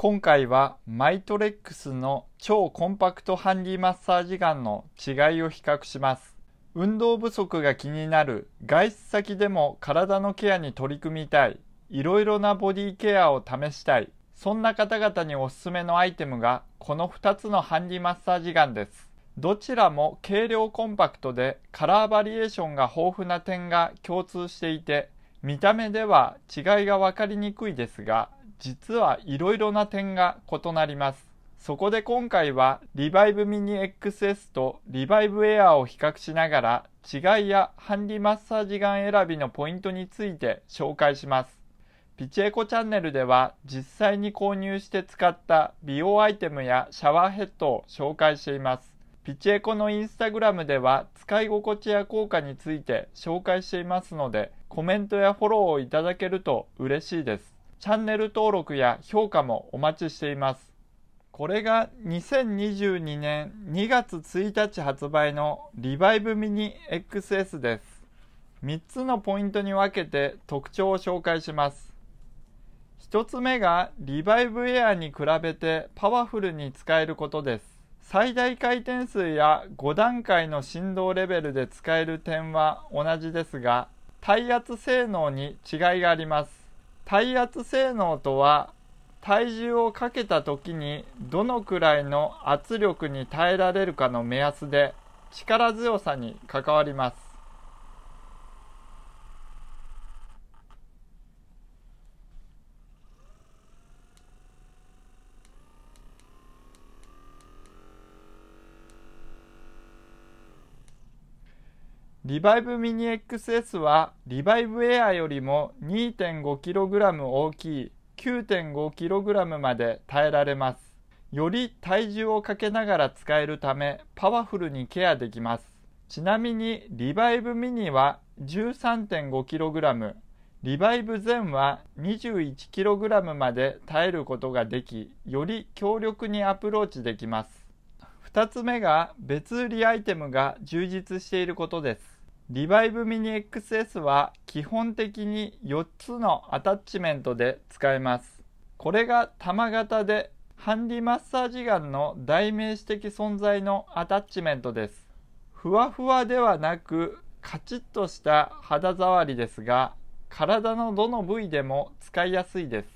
今回はマイトレックスの超コンパクトハンディマッサージガンの違いを比較します。運動不足が気になる。外出先でも体のケアに取り組みたい。いろいろなボディケアを試したい。そんな方々におすすめのアイテムがこの2つのハンディマッサージガンです。どちらも軽量コンパクトでカラーバリエーションが豊富な点が共通していて見た目では違いが分かりにくいですが実はいろいろな点が異なります。そこで今回はリバイブミニ XS とリバイブエアーを比較しながら違いやハンディマッサージガン選びのポイントについて紹介します。ピチエコチャンネルでは実際に購入して使った美容アイテムやシャワーヘッドを紹介しています。ピチエコのインスタグラムでは使い心地や効果について紹介していますのでコメントやフォローをいただけると嬉しいです。チャンネル登録や評価もお待ちしています。これが2022年2月1日発売のリバイブミニ XS です。3つのポイントに分けて特徴を紹介します。1つ目がリバイブエアに比べてパワフルに使えることです。最大回転数や5段階の振動レベルで使える点は同じですが、耐圧性能に違いがあります。体圧性能とは体重をかけた時にどのくらいの圧力に耐えられるかの目安で力強さに関わります。リバイブミニ XS はリバイブエアよりも 2.5kg 大きい 9.5kg まで耐えられます。より体重をかけながら使えるためパワフルにケアできます。ちなみにリバイブミニは 13.5kg、リバイブ全は 21kg まで耐えることができ、より強力にアプローチできます。2つ目が別売りアイテムが充実していることです。リバイブミニ XS は基本的に4つのアタッチメントで使えます。これが玉型でハンディマッサージガンの代名詞的存在のアタッチメントです。ふわふわではなくカチッとした肌触りですが体のどの部位でも使いやすいです。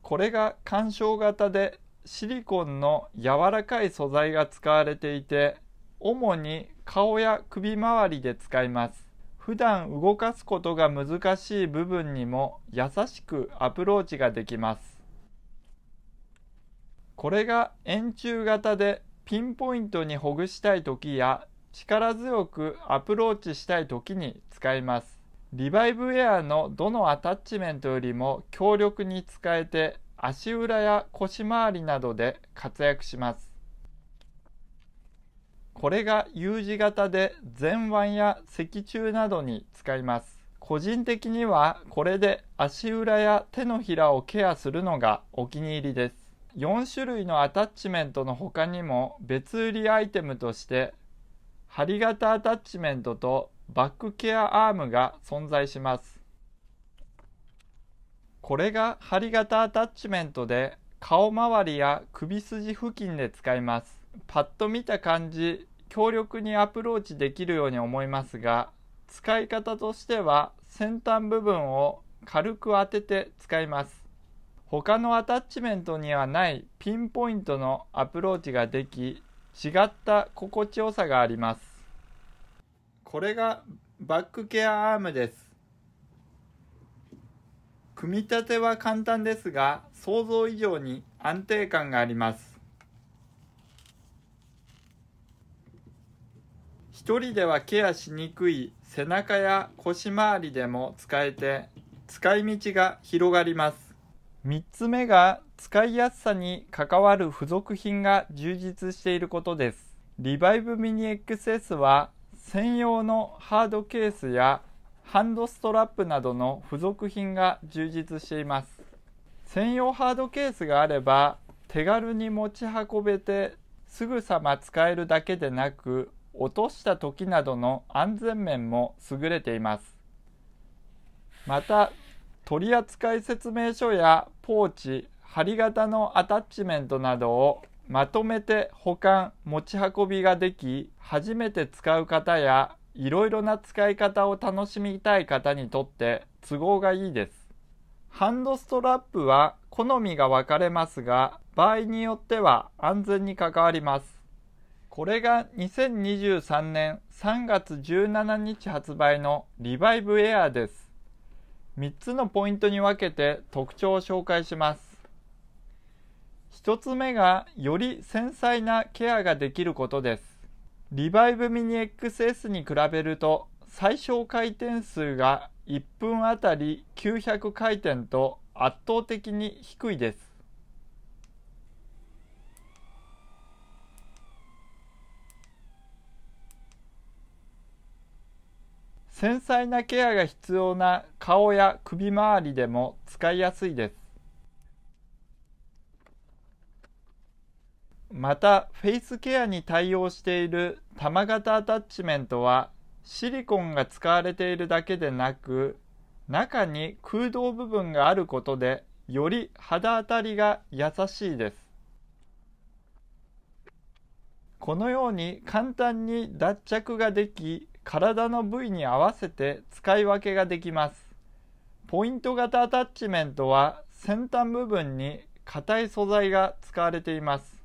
これが干渉型でシリコンの柔らかい素材が使われていて主に顔や首周りで使います。普段動かすことが難しい部分にも優しくアプローチができます。これが円柱型でピンポイントにほぐしたい時や力強くアプローチしたい時に使います。リバイブエアのどのアタッチメントよりも強力に使えて足裏や腰回りなどで活躍します。これが U 字型で前腕や脊柱などに使います。個人的にはこれで足裏や手のひらをケアするのがお気に入りです。4種類のアタッチメントの他にも別売りアイテムとして針型アタッチメントとバックケアアームが存在します。これが針型アタッチメントで顔周りや首筋付近で使います。パッと見た感じ強力にアプローチできるように思いますが使い方としては先端部分を軽く当てて使います。他のアタッチメントにはないピンポイントのアプローチができ違った心地よさがあります。これがバックケアアームです。組み立ては簡単ですが想像以上に安定感があります。一人ではケアしにくい背中や腰回りでも使えて使い道が広がります。3つ目が使いやすさに関わる付属品が充実していることです。リバイブミニ XS は専用のハードケースやハンドストラップなどの付属品が充実しています。専用ハードケースがあれば手軽に持ち運べてすぐさま使えるだけでなく落とした時などの安全面も優れています。また取扱説明書やポーチ針型のアタッチメントなどをまとめて保管持ち運びができ初めて使う方やいろいろな使い方を楽しみたい方にとって都合がいいです。ハンドストラップは好みが分かれますが場合によっては安全に関わります。これが2023年3月17日発売のリバイブエアです。3つのポイントに分けて特徴を紹介します。1つ目がより繊細なケアができることです。リバイブミニ XS に比べると最小回転数が1分あたり900回転と圧倒的に低いです。繊細なケアが必要な顔や首周りでも使いやすいです。またフェイスケアに対応している玉型アタッチメントはシリコンが使われているだけでなく中に空洞部分があることでより肌当たりが優しいです。このように簡単に脱着ができ体の部位に合わせて使い分けができます。ポイント型アタッチメントは先端部分に硬い素材が使われています。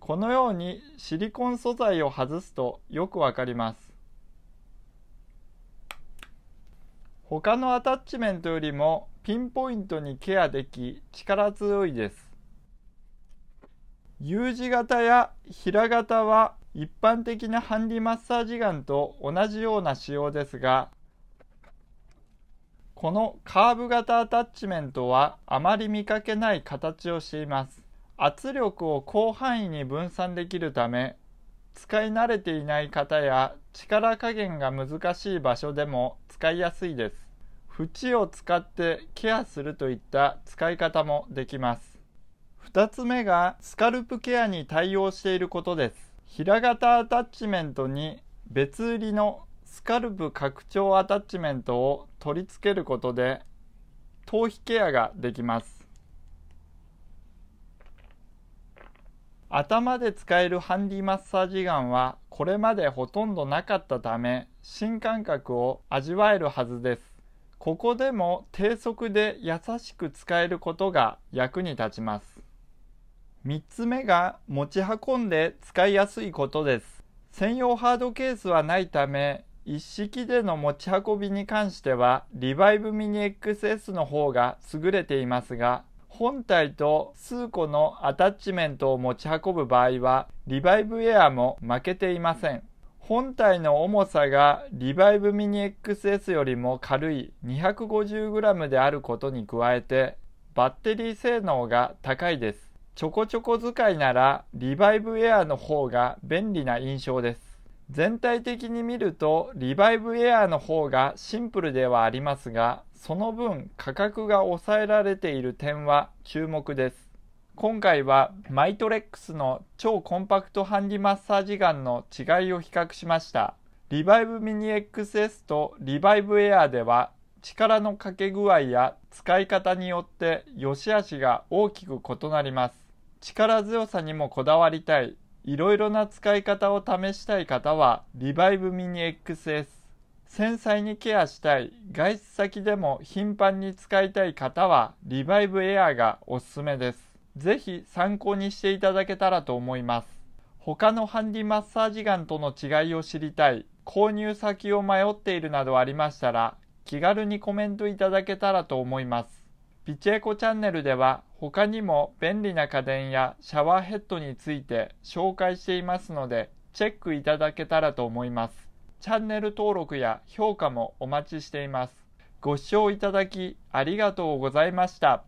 このようにシリコン素材を外すとよくわかります。他のアタッチメントよりもピンポイントにケアでき力強いです。U 字型や平型は一般的なハンディマッサージガンと同じような仕様ですがこのカーブ型アタッチメントはあまり見かけない形をしています。圧力を広範囲に分散できるため使い慣れていない方や力加減が難しい場所でも使いやすいです。縁を使ってケアするといった使い方もできます。2つ目がスカルプケアに対応していることです。平型アタッチメントに別売りのスカルプ拡張アタッチメントを取り付けることで頭皮ケアができます。頭で使えるハンディマッサージガンはこれまでほとんどなかったため新感覚を味わえるはずです。ここでも低速で優しく使えることが役に立ちます。3つ目が持ち運んで使いやすいことです。専用ハードケースはないため一式での持ち運びに関してはリバイブミニ XS の方が優れていますが本体と数個のアタッチメントを持ち運ぶ場合はリバイブエアも負けていません。本体の重さがリバイブミニ XS よりも軽い 250g であることに加えてバッテリー性能が高いです。ちょこちょこ使いならリバイブエアの方が便利な印象です全体的に見るとリバイブエアの方がシンプルではありますがその分価格が抑えられている点は注目です。今回はマイトレックスの超コンパクトハンディマッサージガンの違いを比較しました。リバイブミニ XS とリバイブエアでは力のかけ具合や使い方によって良し悪しが大きく異なります。力強さにもこだわりたい、いろいろな使い方を試したい方はリバイブミニ XS 繊細にケアしたい、外出先でも頻繁に使いたい方はリバイブエアーがおすすめです。ぜひ参考にしていただけたらと思います。他のハンディマッサージガンとの違いを知りたい、購入先を迷っているなどありましたら気軽にコメントいただけたらと思います。ピチエコチャンネルでは他にも便利な家電やシャワーヘッドについて紹介していますのでチェックいただけたらと思います。チャンネル登録や評価もお待ちしています。ご視聴いただきありがとうございました。